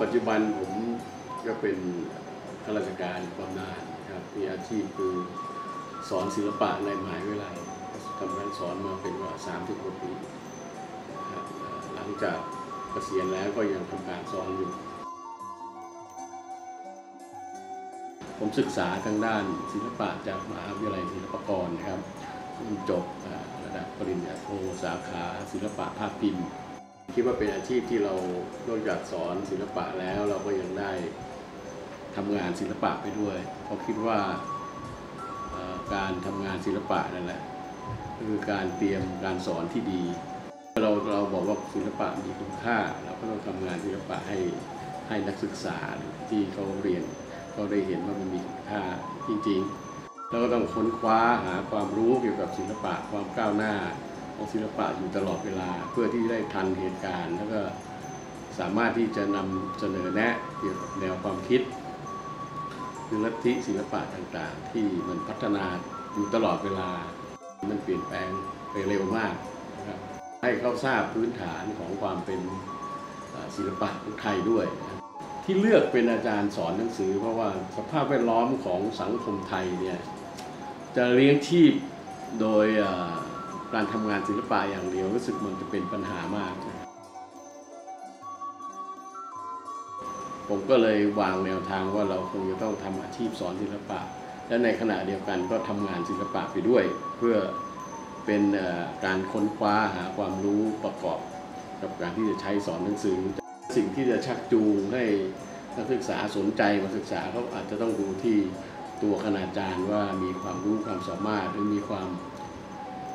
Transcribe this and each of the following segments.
ปัจจุบันผมก็เป็นข้าราชการบำนาญครับมีอาชีพคือสอนศิลปะในมหาวิทยาลัยทำงานสอนมาเป็นว่า30กว่าปีครับหลังจากเกษียณแล้วก็ยังทำการสอนอยู่ ผมศึกษาทางด้านศิลปะจากมหาวิทยาลัยศิลปากรนะครับจบระดับปริญญาโทสาขาศิลปะภาพพิมพ์ คิดว่าเป็นอาชีพที่เรานอกจากสอนศิลปะแล้วเราก็ยังได้ทำงานศิลปะไปด้วย เพราะคิดว่าการทำงานศิลปะนั่นแหละคือการเตรียมการสอนที่ดี เราเราบอกว่าศิลปะมีคุณค่า เราก็ต้องทำงานศิลปะให้ให้นักศึกษาที่เขาเรียนเขาได้เห็นว่ามันมีคุณค่าจริงๆแล้วก็ต้องค้นคว้าหาความรู้เกี่ยวกับศิลปะความก้าวหน้า ของศิลปะอยู่ตลอดเวลา เพื่อที่ได้ทันเหตุการณ์ แล้วก็สามารถที่จะนำเสนอแนะเกี่ยวกับแนวความคิดหรือลัทธิศิลปะต่างๆ ที่มันพัฒนาอยู่ตลอดเวลา มันเปลี่ยนแปลงไปเร็วมากนะครับให้เขาทราบพื้นฐานของความเป็นศิลปะของไทยด้วยนะที่เลือกเป็นอาจารย์สอนหนังสือ เพราะว่าสภาพแวดล้อมของสังคมไทยเนี่ยจะเลี้ยงชีพโดย การทำงานศิลปะอย่างเดียวรู้สึกมันจะเป็นปัญหามาก ผมก็เลยวางแนวทางว่าเราคงจะต้องทำอาชีพสอนศิลปะ และในขณะเดียวกันก็ทำงานศิลปะไปด้วย เพื่อเป็นการค้นคว้าหาความรู้ประกอบกับการที่จะใช้สอนหนังสือ สิ่งที่จะชักจูงให้นักศึกษาสนใจมาศึกษาเขาอาจจะต้องดูที่ตัวคณาจารย์ว่ามีความรู้ความสามารถหรือมีความ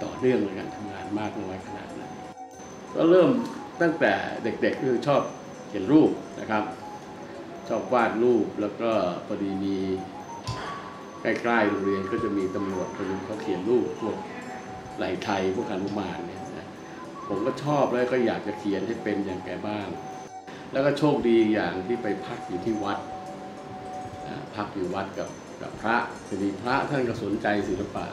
ต่อเนื่องในการทำงานมากน้อยขนาดไหนก็เริ่มตั้งแต่เด็กๆคือชอบเขียนรูปนะครับ ชอบวาดรูปแล้วก็พอดีมีใกล้ๆโรงเรียนก็จะมีตำรวจคนนึงเขาเขียนรูปพวกไหลไทยพวกหนุมานเนี่ยนะผมก็ชอบแล้วก็อยากจะเขียนให้เป็นอย่างแกบ้าง แล้วก็โชคดีอย่างที่ไปพักอยู่ที่วัดพักอยู่วัดกับกับพระทีนี้พระท่านก็สนใจศิลปะ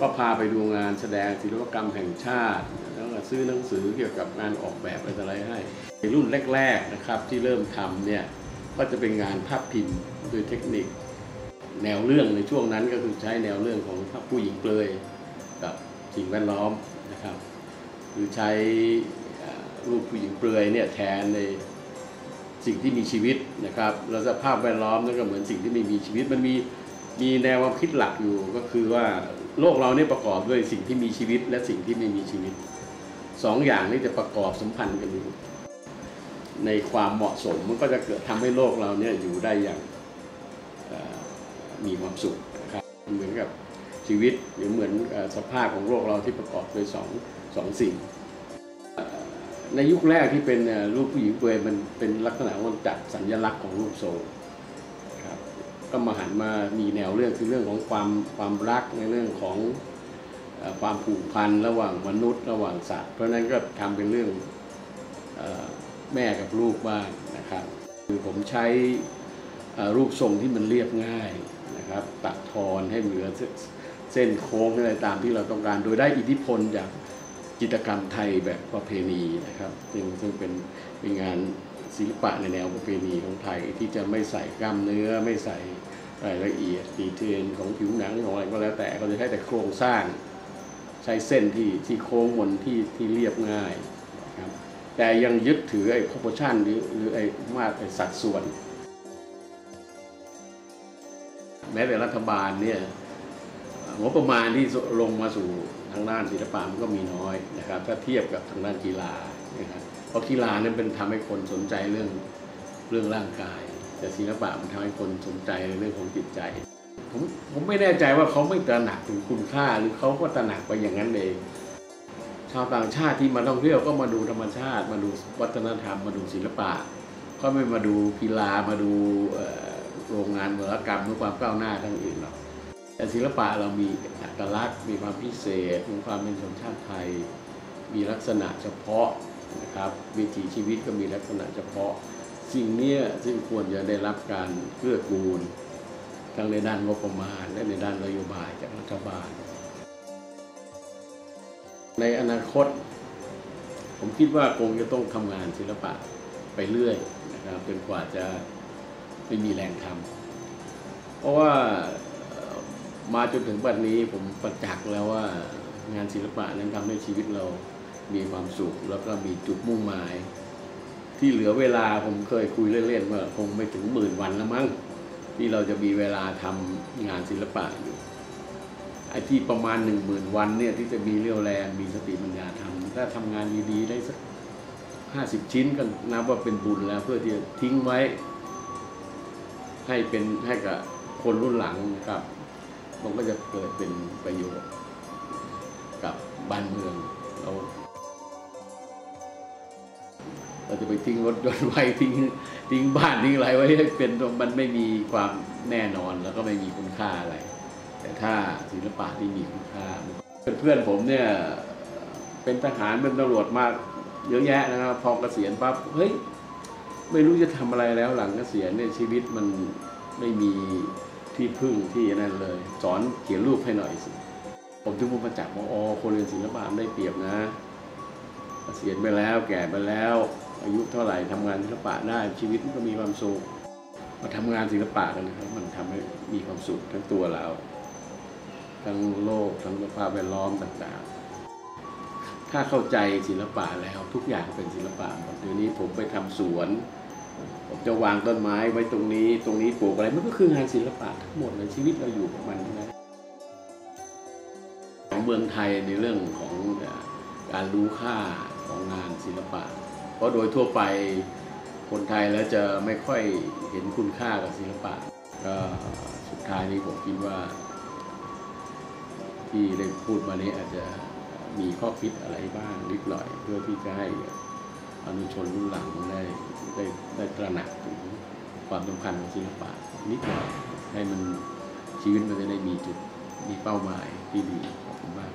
ก็พาไปดูงานแสดงศิลปกรรมแห่งชาติ แล้วก็ซื้อหนังสือเกี่ยวกับงานออกแบบอะไรให้ในรุ่นแรกๆนะครับที่เริ่มทำเนี่ยก็จะเป็นงานภาพพิมพ์โดยเทคนิค แนวเรื่องในช่วงนั้นก็คือใช้แนวเรื่องของภาพผู้หญิงเปลยกับสิ่งแวดล้อมนะครับคือใช้รูปผู้หญิงเปลือยเนี่ยแทนในสิ่งที่มีชีวิตนะครับแล้วสภาพแวดล้อมนั่นก็เหมือนสิ่งที่ไม่มีชีวิตมันมี มีแนวความคิดหลักอยู่ก็คือว่าโลกเราเนี่ยประกอบด้วยสิ่งที่มีชีวิตและสิ่งที่ไม่มีชีวิตสองอย่างนี้จะประกอบสัมพันธ์กันอยู่ในความเหมาะสมมันก็จะเกิดทำให้โลกเราเนี่ยอยู่ได้อย่างมีความสุขนะครับเหมือนกับชีวิตหรือเหมือนสภาพของโลกเราที่ประกอบด้วยสองสองสิ่ง ในยุคแรกที่เป็นรูปผู้หญิงเปลือยมันเป็นลักษณะของจัดสัญลักษณ์ของรูปทรงครับ ก็มาหันมามีแนวเรื่องคือเรื่องของความความรักในเรื่องของอความผูกพันระหว่างมนุษย์ ระหว่างสัตว์ เพราะนั้นก็ทำเป็นเรื่องอแม่กับลูกบ้างนะครับ คือผมใช้รูปทรงที่มันเรียบง่ายนะครับ ตัดทอนให้เหลือนเส้นโค้งอะไรตามที่เราต้องการ โดยได้อิทธิพลจากจิตรกรรมไทยแบบประเพณีนะครับ ซึ่งซึ่งเป็นเป็นงาน ศิลปะในแนวประเพณีของไทยที่จะไม่ใส่กล้ามเนื้อไม่ใส่รายละเอียดดีเทลของผิวหนังของอะไรก็แล้วแต่เขาจะใช้แต่โครงสร้างใช้เส้นที่ที่โค้งมนที่ที่เรียบง่ายครับแต่ยังยึดถือไอ้ proportion หรือหรือไอ้มาตรไอ้สัดส่วน แม้แต่รัฐบาลเนี่ยงบประมาณที่ลงมาสู่ทางด้านศิลปะมันก็มีน้อยนะครับ ถ้าเทียบกับทางด้านกีฬานะครับ เพราะกีฬาเนั้นเป็นทำให้คนสนใจเรื่องเรื่องร่างกาย แต่ศิลปะมันทำให้คนสนใจในเรื่องของจิตใจ ผมผมไม่แน่ใจว่าเขาไม่ตระหนักถึงคุณค่าหรือเขาก็ตระหนักไปอย่างนั้นเองชาวต่างชาติที่มาท่องเที่ยวก็มาดูธรรมชาติ มาดูวัฒนธรรม มาดูศิลปะ ก็ไม่มาดูกีฬามาดูโรงงานวรรณกรรมหรือความก้าวหน้าทั้งอื่นหรอกแต่ศิลปะเรามีอัตลักษณ์ มีความพิเศษมีความเป็นชนชาติไทย มีลักษณะเฉพาะ นะครับวิถีชีวิตก็มีลักษณะเฉพาะ สิ่งนี้ซึ่งควรจะได้รับการเกื้อกูล ทั้งในด้านงบประมาณ และในด้านนโยบายจากรัฐบาล ในอนาคต ผมคิดว่าคงจะต้องทำงานศิลปะไปเรื่อยนะครับจนกว่าจะไม่มีแรงทำเพราะว่ามาจนถึงบัดนี้ผมประจักษ์แล้วว่างานศิลปะนั้นทำให้ชีวิตเรา มีความสุข แล้วก็มีจุดมุ่งหมาย ที่เหลือเวลาผมเคยคุยเล่นๆว่าคงไม่ถึงหมื่นวันแล้วมั้งที่เราจะมีเวลาทำงานศิลปะอยู่ไอ้ที่ประมาณหนึ่งหมื่นวันเนี่ยที่จะมีเรี่ยวแรงมีสติปัญญาทำถ้าทำงานดีๆได้สักห้าสิบชิ้นก็นับว่าเป็นบุญแล้ว เพื่อที่จะทิ้งไว้ ให้เป็นให้กับคนรุ่นหลังนะครับ มันก็จะเกิดเป็นประโยชน์ กับบ้านเมืองเรา เราจะไปทิ้งรถยนต์ไว้ทิ้งทิ้งบ้านทิ้งอะไรไว้ให้เป็นมันไม่มีความแน่นอนแล้วก็ไม่มีคุณค่าอะไร แต่ถ้าศิลปะที่มีคุณค่าเพื่อนผมเนี่ยเป็นทหารเป็นตำรวจมาเยอะแยะนะครับพอเกษียณปั๊บเฮ้ยไม่รู้จะทำอะไรแล้วหลังเกษียณเนี่ยชีวิตมันไม่มีที่พึ่งที่นั่นเลย สอนเขียนรูปให้หน่อยสิผมถึงมาประจักษ์ว่าอ๋อคนเรียนศิลปะได้เปรียบนะเกษียณไปแล้วแก่ไปแล้ว อายุเท่าไหร่ทำงานศิลปะได้ชีวิตมันก็มีความสุขมาทำงานศิลปะกันนะครับมันทำให้มีความสุขทั้งตัวเรา ทั้งโลกทั้งสภาพแวดล้อมต่างๆ ถ้าเข้าใจศิลปะแล้วทุกอย่างเป็นศิลปะหมดเดี๋ยวนี้ผมไปทำสวน ผมจะวางต้นไม้ไว้ตรงนี้ ตรงนี้ปลูกอะไรมันก็คืองานศิลปะทั้งหมดเลยชีวิตเราอยู่กับมันนะของเมืองไทยในเรื่องของการรู้ค่าของงานศิลปะ เพราะโดยทั่วไปคนไทยแล้วจะไม่ค่อยเห็นคุณค่ากับศิลปะก็สุดท้ายนี้ผมคิดว่า ที่ได้พูดมานี้อาจจะมีข้อคิดอะไรบ้างนิดหน่อย เพื่อที่จะให้อนุชนรุ่นหลังได้ได้ได้ตระหนักถึงความสำคัญของศิลปะนิดหน่อยให้มันชีวิตมันจะได้มีจุดมีเป้าหมายที่ดีขอบคุณมาก